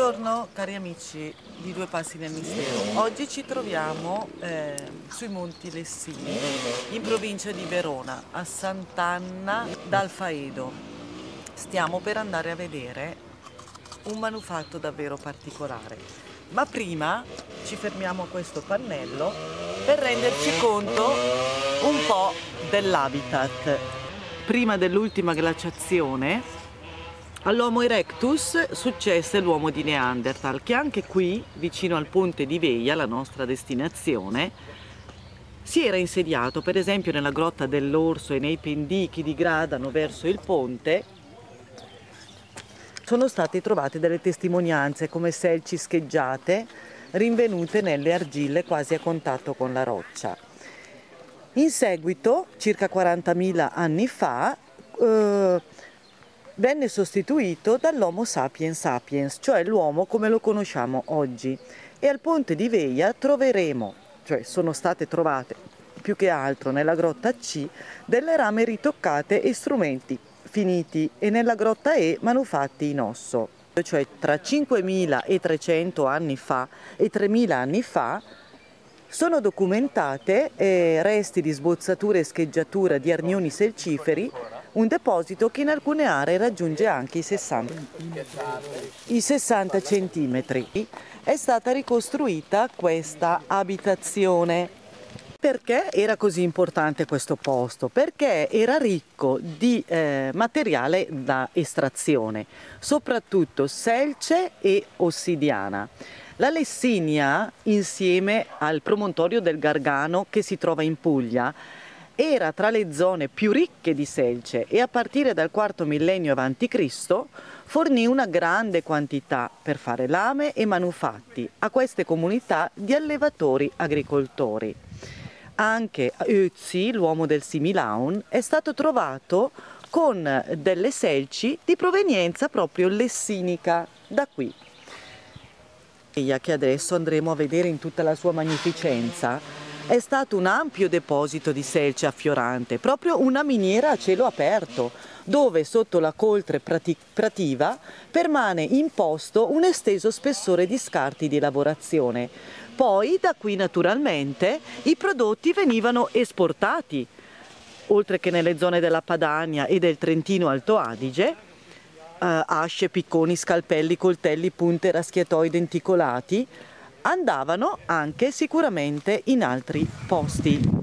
Buongiorno cari amici di Due Passi nel Mistero. Oggi ci troviamo eh, sui Monti Lessini, in provincia di Verona, a Sant'Anna d'Alfaedo. Stiamo per andare a vedere un manufatto davvero particolare. Ma prima ci fermiamo a questo pannello per renderci conto un po' dell'habitat. Prima dell'ultima glaciazione All'Homo erectus successe l'uomo di Neanderthal, che anche qui, vicino al ponte di Veia, la nostra destinazione, si era insediato, per esempio nella grotta dell'Orso e nei pendichi di Gradano verso il ponte, sono state trovate delle testimonianze come selci scheggiate rinvenute nelle argille quasi a contatto con la roccia. In seguito, circa 40.000 anni fa, eh, venne sostituito dall'Homo sapiens sapiens, cioè l'uomo come lo conosciamo oggi. E al ponte di Veia troveremo, cioè sono state trovate più che altro nella grotta C, delle rame ritoccate e strumenti finiti e nella grotta E manufatti in osso. Cioè tra 5.300 anni fa e 3.000 anni fa sono documentate eh, resti di sbozzatura e scheggiatura di arnioni selciferi un deposito che in alcune aree raggiunge anche i 60, i 60 centimetri. È stata ricostruita questa abitazione. Perché era così importante questo posto? Perché era ricco di eh, materiale da estrazione, soprattutto selce e ossidiana. La Lessinia, insieme al promontorio del Gargano che si trova in Puglia, era tra le zone più ricche di selce e a partire dal IV millennio a.C. fornì una grande quantità per fare lame e manufatti a queste comunità di allevatori agricoltori. Anche Ötzi, l'uomo del Similaun, è stato trovato con delle selci di provenienza proprio lessinica, da qui. Che adesso andremo a vedere in tutta la sua magnificenza, è stato un ampio deposito di selce affiorante, proprio una miniera a cielo aperto, dove sotto la coltre prativa permane imposto un esteso spessore di scarti di lavorazione. Poi da qui naturalmente i prodotti venivano esportati, oltre che nelle zone della Padania e del Trentino Alto Adige, eh, asce, picconi, scalpelli, coltelli, punte, raschiatoi denticolati, andavano anche sicuramente in altri posti.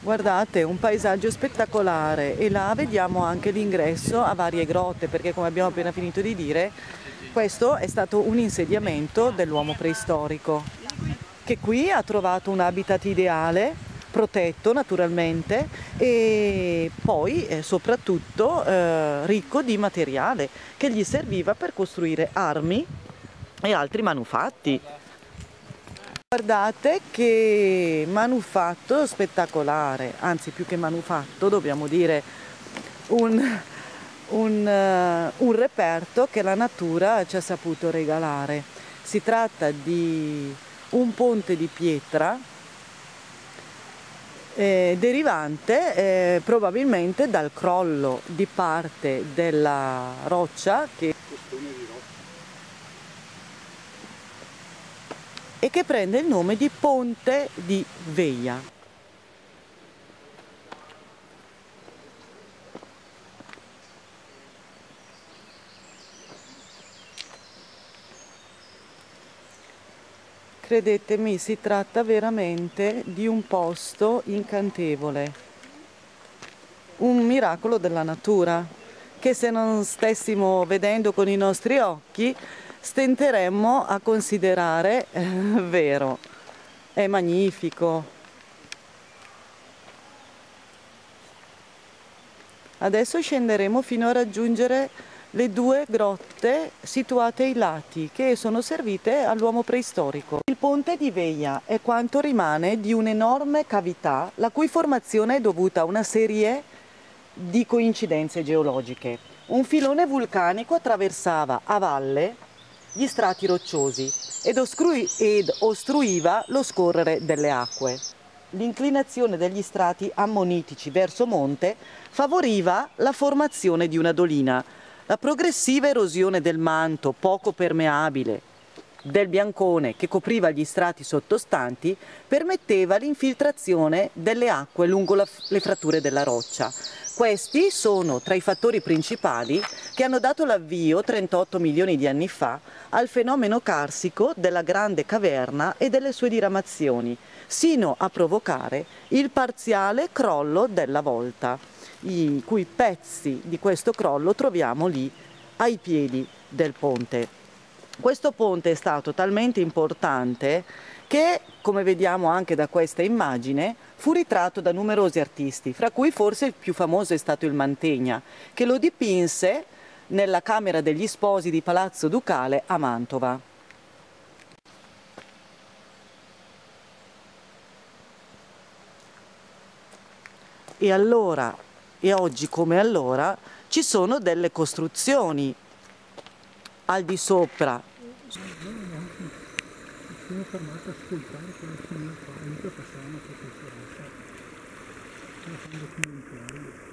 Guardate, un paesaggio spettacolare e là vediamo anche l'ingresso a varie grotte perché come abbiamo appena finito di dire questo è stato un insediamento dell'uomo preistorico che qui ha trovato un habitat ideale protetto naturalmente e poi eh, soprattutto eh, ricco di materiale che gli serviva per costruire armi e altri manufatti. Guardate che manufatto spettacolare, anzi più che manufatto dobbiamo dire un, un, uh, un reperto che la natura ci ha saputo regalare. Si tratta di un ponte di pietra eh, derivante eh, probabilmente dal crollo di parte della roccia che e che prende il nome di Ponte di Veia. Credetemi, si tratta veramente di un posto incantevole, un miracolo della natura che se non stessimo vedendo con i nostri occhi stenteremmo a considerare eh, vero. È magnifico. Adesso scenderemo fino a raggiungere le due grotte situate ai lati che sono servite all'uomo preistorico. Il ponte di Veia è quanto rimane di un'enorme cavità la cui formazione è dovuta a una serie di coincidenze geologiche. Un filone vulcanico attraversava a valle gli strati rocciosi ed, ed ostruiva lo scorrere delle acque. L'inclinazione degli strati ammonitici verso monte favoriva la formazione di una dolina, La progressiva erosione del manto poco permeabile del biancone che copriva gli strati sottostanti permetteva l'infiltrazione delle acque lungo la, le fratture della roccia. Questi sono tra i fattori principali che hanno dato l'avvio 38 milioni di anni fa al fenomeno carsico della grande caverna e delle sue diramazioni, sino a provocare il parziale crollo della volta, i cui pezzi di questo crollo troviamo lì ai piedi del ponte. Questo ponte è stato talmente importante che, come vediamo anche da questa immagine, fu ritratto da numerosi artisti, fra cui forse il più famoso è stato il Mantegna, che lo dipinse nella Camera degli Sposi di Palazzo Ducale a Mantova. E allora, e oggi come allora, ci sono delle costruzioni al di sopra. Sono fermato a ascoltare come si fa, mica proprio il foresta. Sono fatto documentari.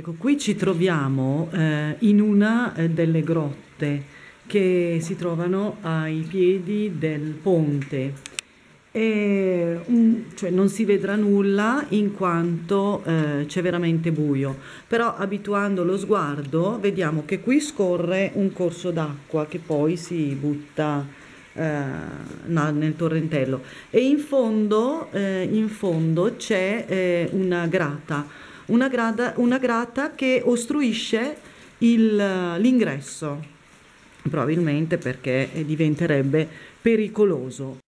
Ecco, qui ci troviamo eh, in una eh, delle grotte che si trovano ai piedi del ponte. Um, cioè non si vedrà nulla in quanto eh, c'è veramente buio, però abituando lo sguardo vediamo che qui scorre un corso d'acqua che poi si butta eh, nel torrentello. E in fondo, eh, in fondo c'è eh, una grata una, grada, una grata che ostruisce l'ingresso, probabilmente perché diventerebbe pericoloso.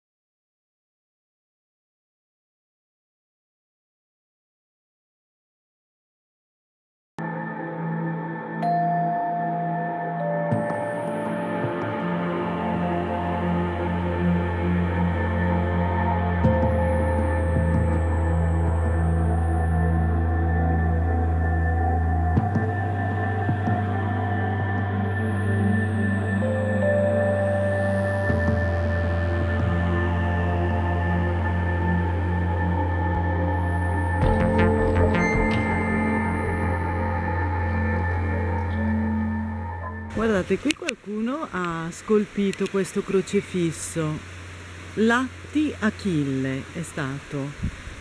Guardate, qui qualcuno ha scolpito questo crocefisso. Latti Achille è stato,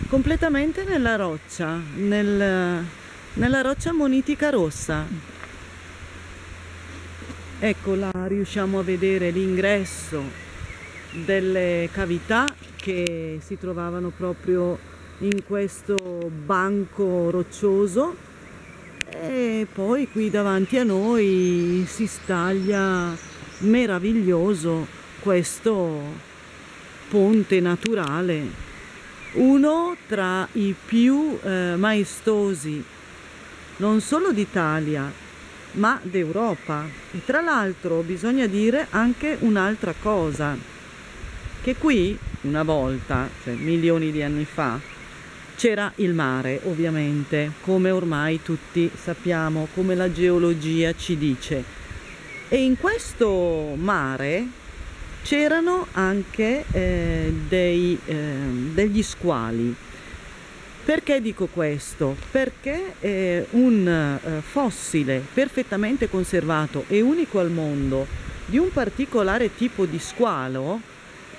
completamente nella roccia, nel, nella roccia monitica rossa. Ecco là riusciamo a vedere l'ingresso delle cavità che si trovavano proprio in questo banco roccioso e poi qui davanti a noi si staglia meraviglioso questo ponte naturale, uno tra i più eh, maestosi non solo d'Italia ma d'Europa. E tra l'altro bisogna dire anche un'altra cosa, che qui una volta, cioè milioni di anni fa, c'era il mare ovviamente, come ormai tutti sappiamo, come la geologia ci dice. E in questo mare c'erano anche eh, dei, eh, degli squali. Perché dico questo? Perché eh, un eh, fossile perfettamente conservato e unico al mondo di un particolare tipo di squalo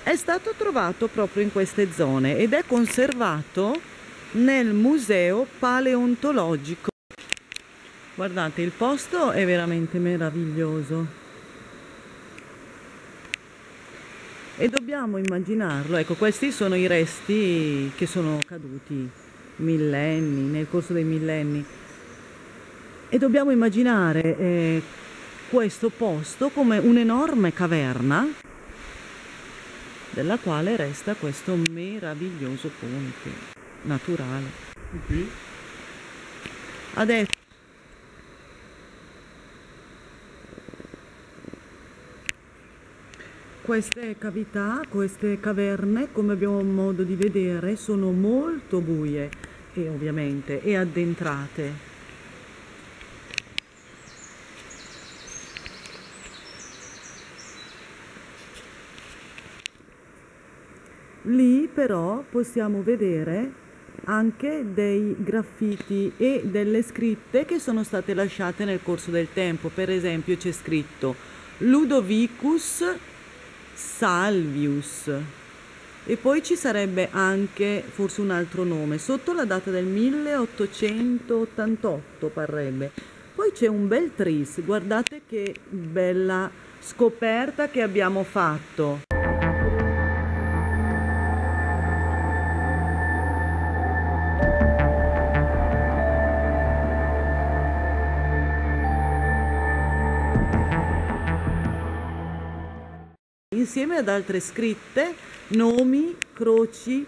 è stato trovato proprio in queste zone ed è conservato nel museo paleontologico. Guardate, il posto è veramente meraviglioso. E dobbiamo immaginarlo, ecco, questi sono i resti che sono caduti millenni, nel corso dei millenni. E dobbiamo immaginare eh, questo posto come un'enorme caverna della quale resta questo meraviglioso ponte naturale. Qui? A destra. Queste cavità, queste caverne, come abbiamo modo di vedere, sono molto buie e ovviamente e addentrate. Lì però possiamo vedere anche dei graffiti e delle scritte che sono state lasciate nel corso del tempo. Per esempio c'è scritto Ludovicus Salvius e poi ci sarebbe anche forse un altro nome sotto la data del 1888 parrebbe. Poi c'è un bel tris, guardate che bella scoperta che abbiamo fatto. Insieme ad altre scritte, nomi, croci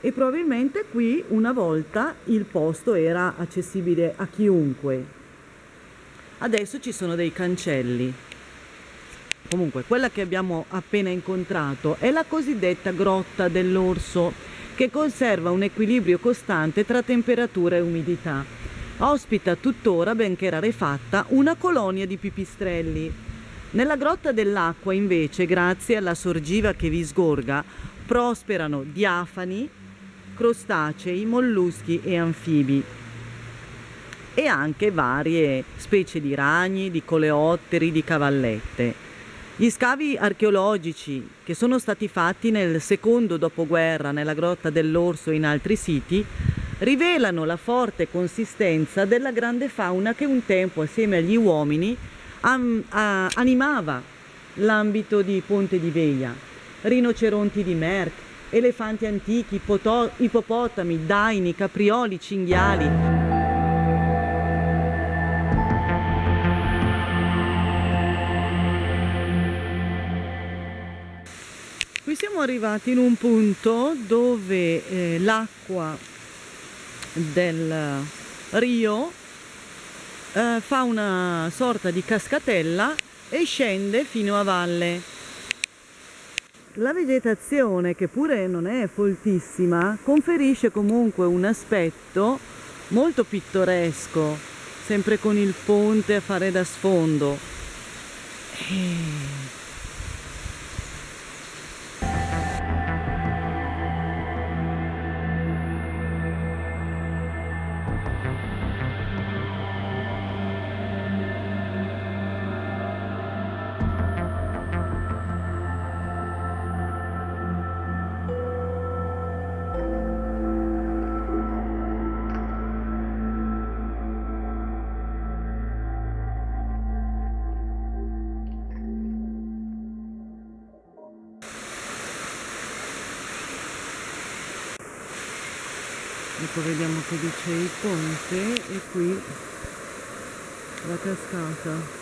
e probabilmente qui una volta il posto era accessibile a chiunque. Adesso ci sono dei cancelli. Comunque, quella che abbiamo appena incontrato è la cosiddetta grotta dell'orso che conserva un equilibrio costante tra temperatura e umidità. Ospita tuttora, benché rarefatta, una colonia di pipistrelli nella grotta dell'acqua invece, grazie alla sorgiva che vi sgorga, prosperano diafani, crostacei, molluschi e anfibi e anche varie specie di ragni, di coleotteri, di cavallette. Gli scavi archeologici che sono stati fatti nel secondo dopoguerra nella grotta dell'Orso e in altri siti rivelano la forte consistenza della grande fauna che un tempo assieme agli uomini am, a, animava l'ambito di Ponte di Veglia, rinoceronti di Merck, elefanti antichi, poto, ippopotami, daini, caprioli, cinghiali. Qui siamo arrivati in un punto dove eh, l'acqua del Rio eh, fa una sorta di cascatella e scende fino a valle. La vegetazione, che pure non è foltissima, conferisce comunque un aspetto molto pittoresco, sempre con il ponte a fare da sfondo. E... ecco vediamo che dice il ponte e qui la cascata.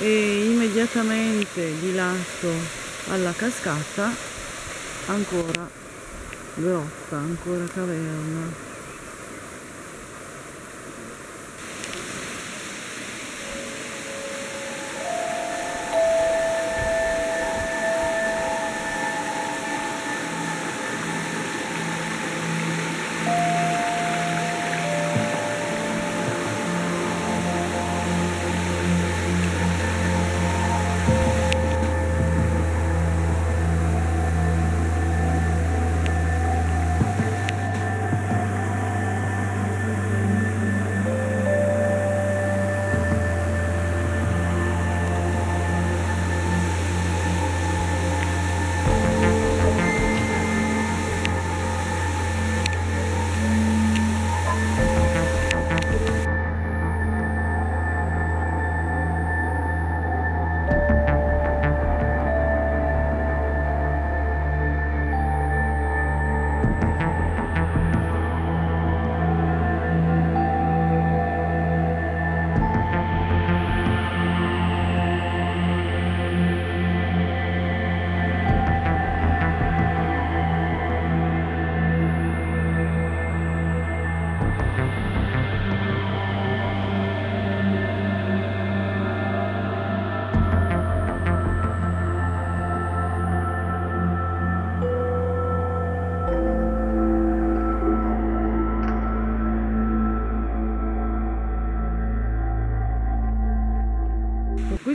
E immediatamente di lato alla cascata ancora grotta, ancora caverna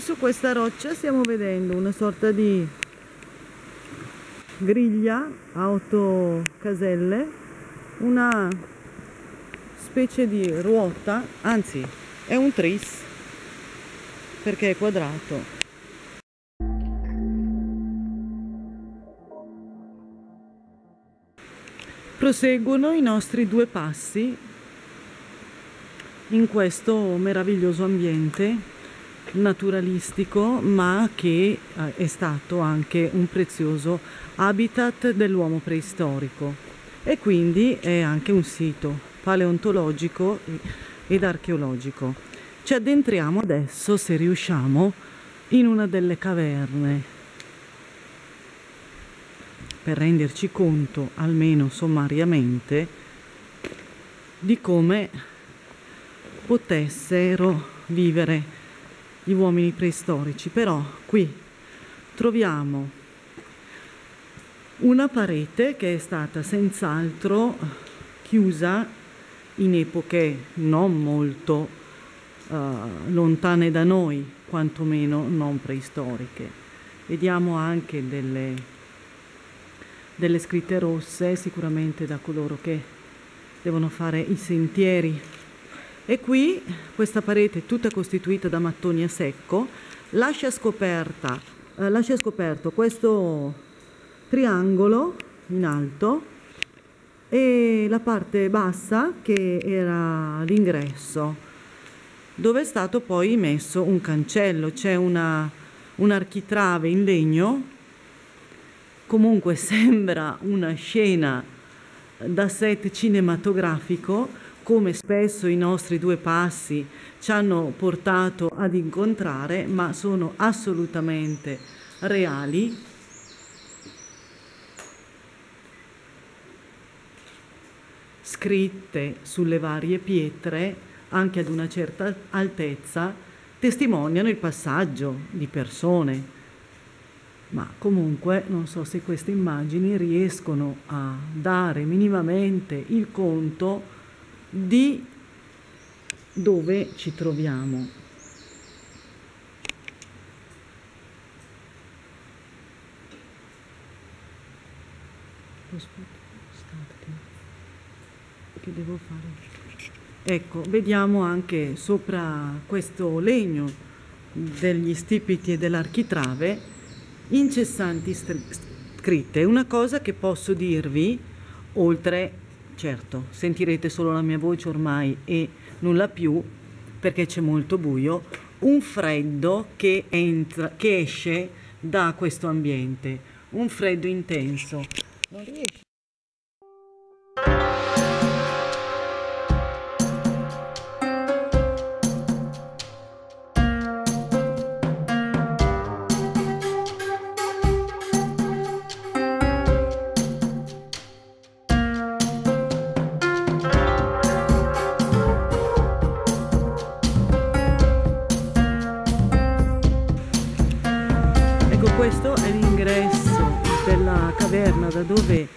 su questa roccia stiamo vedendo una sorta di griglia a otto caselle, una specie di ruota, anzi è un tris perché è quadrato. Proseguono i nostri due passi in questo meraviglioso ambiente naturalistico ma che eh, è stato anche un prezioso habitat dell'uomo preistorico e quindi è anche un sito paleontologico ed archeologico. Ci addentriamo adesso, se riusciamo, in una delle caverne per renderci conto, almeno sommariamente, di come potessero vivere gli uomini preistorici, però qui troviamo una parete che è stata senz'altro chiusa in epoche non molto uh, lontane da noi, quantomeno non preistoriche. Vediamo anche delle, delle scritte rosse, sicuramente da coloro che devono fare i sentieri e qui questa parete tutta costituita da mattoni a secco, lascia, scoperta, eh, lascia scoperto questo triangolo in alto e la parte bassa che era l'ingresso dove è stato poi messo un cancello, c'è un in legno, comunque sembra una scena da set cinematografico come spesso i nostri due passi ci hanno portato ad incontrare, ma sono assolutamente reali. scritte sulle varie pietre, anche ad una certa altezza, testimoniano il passaggio di persone. Ma comunque non so se queste immagini riescono a dare minimamente il conto di dove ci troviamo. Che devo fare? Ecco, vediamo anche sopra questo legno degli stipiti e dell'architrave incessanti scritte. Una cosa che posso dirvi, oltre certo, sentirete solo la mia voce ormai e nulla più perché c'è molto buio, un freddo che, entra, che esce da questo ambiente, un freddo intenso. Questo è l'ingresso della caverna da dove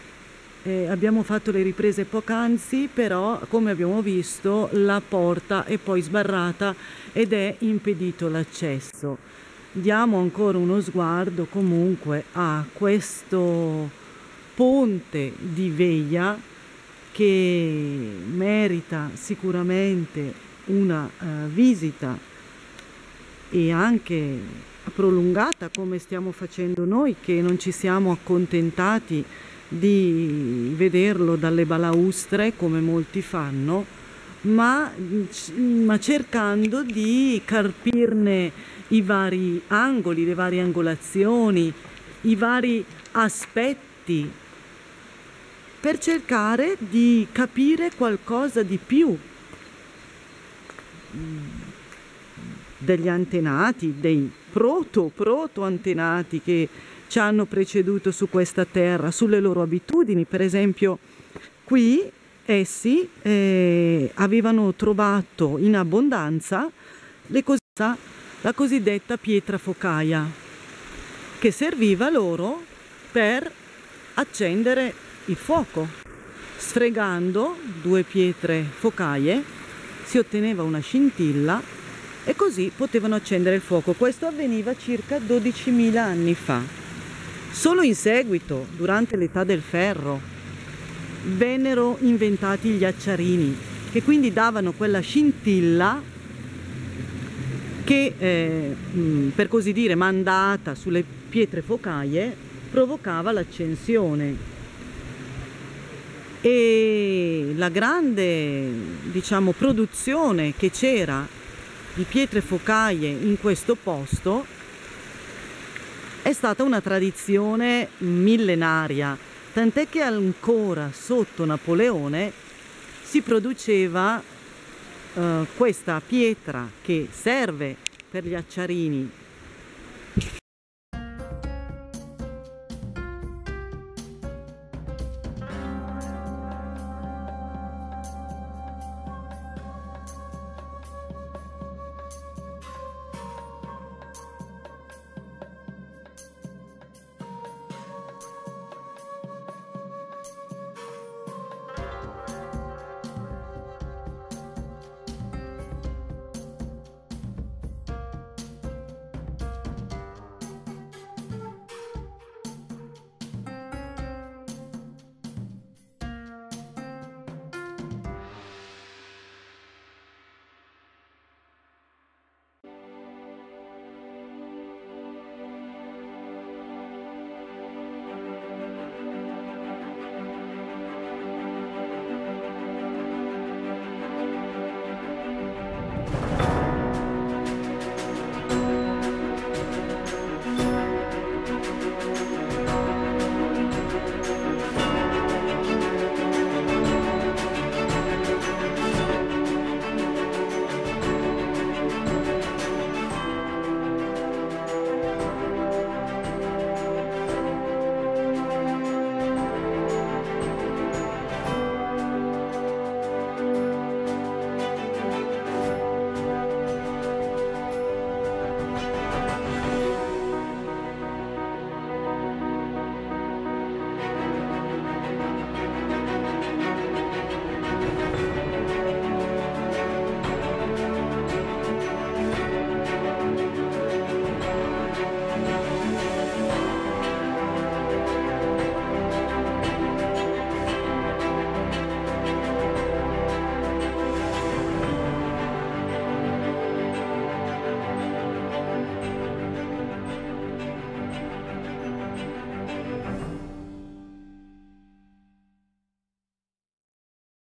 eh, abbiamo fatto le riprese poc'anzi, però come abbiamo visto la porta è poi sbarrata ed è impedito l'accesso. Diamo ancora uno sguardo comunque a questo ponte di veglia che merita sicuramente una uh, visita e anche prolungata come stiamo facendo noi, che non ci siamo accontentati di vederlo dalle balaustre come molti fanno, ma, ma cercando di carpirne i vari angoli, le varie angolazioni, i vari aspetti per cercare di capire qualcosa di più degli antenati, dei proto, proto antenati che ci hanno preceduto su questa terra, sulle loro abitudini. Per esempio, qui essi eh, avevano trovato in abbondanza cos- la cosiddetta pietra focaia, che serviva loro per accendere il fuoco. Sfregando due pietre focaie si otteneva una scintilla e così potevano accendere il fuoco. Questo avveniva circa 12.000 anni fa. Solo in seguito, durante l'età del ferro, vennero inventati gli acciarini, che quindi davano quella scintilla che, eh, per così dire, mandata sulle pietre focaie, provocava l'accensione. E la grande, diciamo, produzione che c'era di pietre focaie in questo posto è stata una tradizione millenaria, tant'è che ancora sotto Napoleone si produceva eh, questa pietra che serve per gli acciarini